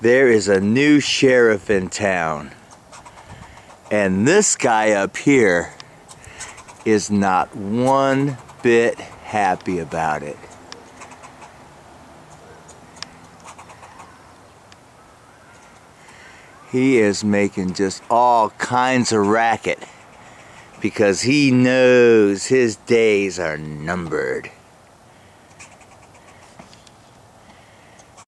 there is a new sheriff in town. And this guy up here is not one bit happy about it. He is making just all kinds of racket because he knows his days are numbered.